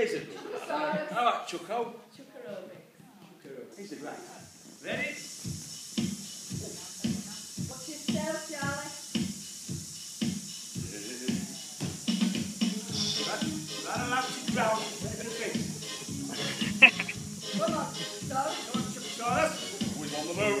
Here's a good one. Sorry. All right, Chucko. Chukarobic. Here's a great. Ready? What's your style, Charlie? Right, right around to face. Come on, start. Come on, Chuck Charles. Who's on the moon?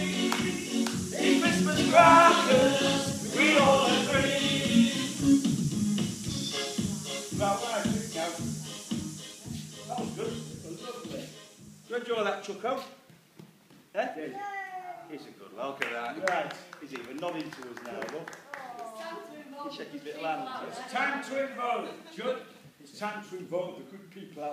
Right, what I do now. That was good. That was lovely. Do you enjoy that, Chucko? Eh? He's a good one. Look at that. Right. He's even nodding to us now, look. He shake his little hand. It's time to invoke, Judd. It's time to invoke the good people out